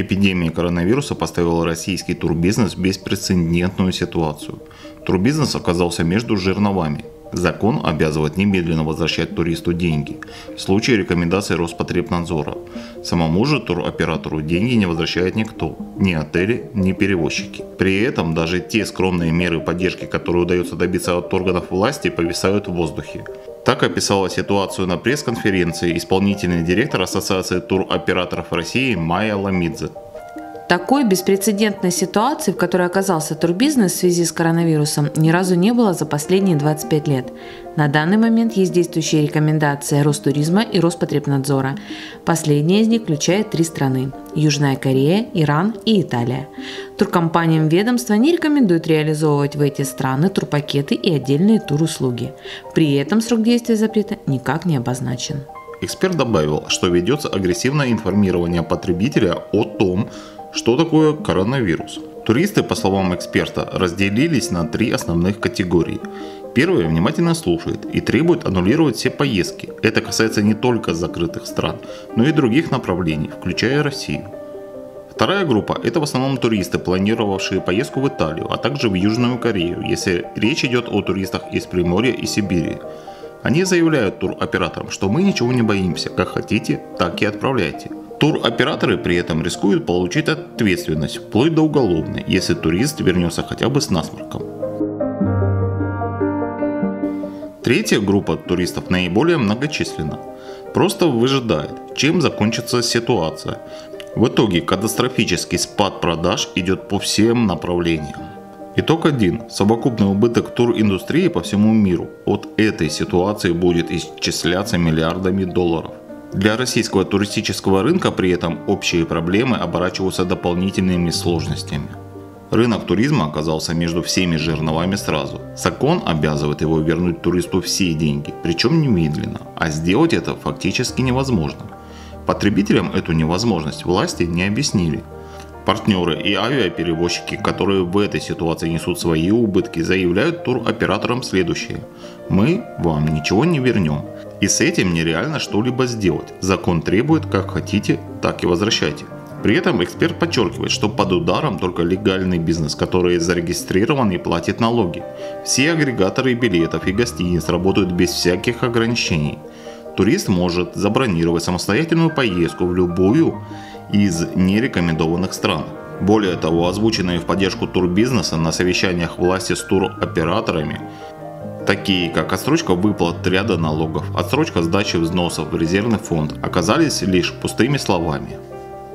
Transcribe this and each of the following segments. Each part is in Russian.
Эпидемия коронавируса поставила российский турбизнес в беспрецедентную ситуацию. Турбизнес оказался между жерновами. Закон обязывает немедленно возвращать туристу деньги в случае рекомендаций Роспотребнадзора. Самому же туроператору деньги не возвращает никто, ни отели, ни перевозчики. При этом даже те скромные меры поддержки, которые удается добиться от органов власти, повисают в воздухе. Так описала ситуацию на пресс-конференции исполнительный директор Ассоциации туроператоров России Майя Ламидзе. Такой беспрецедентной ситуации, в которой оказался турбизнес в связи с коронавирусом, ни разу не было за последние 25 лет. На данный момент есть действующие рекомендации Ростуризма и Роспотребнадзора. Последняя из них включает три страны – Южная Корея, Иран и Италия. Туркомпаниям ведомства не рекомендуют реализовывать в эти страны турпакеты и отдельные туруслуги. При этом срок действия запрета никак не обозначен. Эксперт добавил, что ведется агрессивное информирование потребителя о том, что такое коронавирус? Туристы, по словам эксперта, разделились на три основных категории. Первые внимательно слушают и требуют аннулировать все поездки. Это касается не только закрытых стран, но и других направлений, включая Россию. Вторая группа – это в основном туристы, планировавшие поездку в Италию, а также в Южную Корею, если речь идет о туристах из Приморья и Сибири. Они заявляют туроператорам, что мы ничего не боимся, как хотите, так и отправляйте. Туроператоры при этом рискуют получить ответственность, вплоть до уголовной, если турист вернется хотя бы с насморком. Третья группа туристов наиболее многочисленна. Просто выжидает, чем закончится ситуация. В итоге катастрофический спад продаж идет по всем направлениям. Итог один. Совокупный убыток туриндустрии по всему миру от этой ситуации будет исчисляться миллиардами долларов. Для российского туристического рынка при этом общие проблемы оборачиваются дополнительными сложностями. Рынок туризма оказался между всеми жерновами сразу. Закон обязывает его вернуть туристу все деньги, причем немедленно, а сделать это фактически невозможно. Потребителям эту невозможность власти не объяснили. Партнеры и авиаперевозчики, которые в этой ситуации несут свои убытки, заявляют туроператорам следующее. Мы вам ничего не вернем. И с этим нереально что-либо сделать. Закон требует, как хотите, так и возвращайте. При этом эксперт подчеркивает, что под ударом только легальный бизнес, который зарегистрирован и платит налоги. Все агрегаторы билетов и гостиниц работают без всяких ограничений. Турист может забронировать самостоятельную поездку в любую из нерекомендованных стран. Более того, озвученные в поддержку турбизнеса на совещаниях власти с туроператорами такие как отсрочка выплат ряда налогов, отсрочка сдачи взносов в резервный фонд, оказались лишь пустыми словами.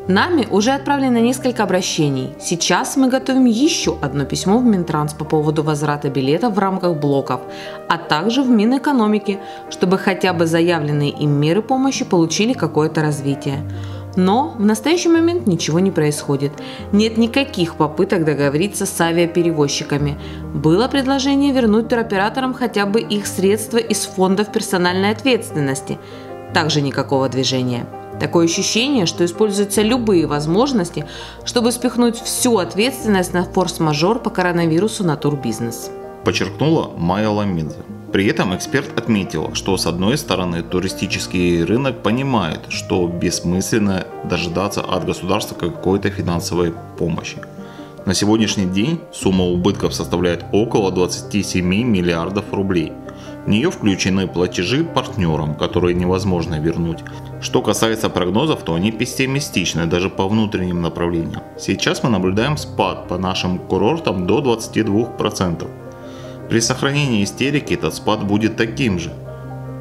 Нами уже отправлено несколько обращений. Сейчас мы готовим еще одно письмо в Минтранс по поводу возврата билетов в рамках блоков, а также в Минэкономики, чтобы хотя бы заявленные им меры помощи получили какое-то развитие. Но в настоящий момент ничего не происходит. Нет никаких попыток договориться с авиаперевозчиками. Было предложение вернуть туроператорам хотя бы их средства из фондов персональной ответственности. Также никакого движения. Такое ощущение, что используются любые возможности, чтобы спихнуть всю ответственность на форс-мажор по коронавирусу на турбизнес. Подчеркнула Майя Ламидзе. При этом эксперт отметил, что с одной стороны туристический рынок понимает, что бессмысленно дожидаться от государства какой-то финансовой помощи. На сегодняшний день сумма убытков составляет около 27 миллиардов рублей. В нее включены платежи партнерам, которые невозможно вернуть. Что касается прогнозов, то они пессимистичны даже по внутренним направлениям. Сейчас мы наблюдаем спад по нашим курортам до 22%. При сохранении истерики этот спад будет таким же.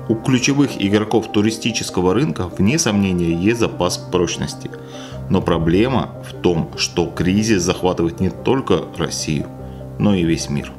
У ключевых игроков туристического рынка, вне сомнения, есть запас прочности. Но проблема в том, что кризис захватывает не только Россию, но и весь мир.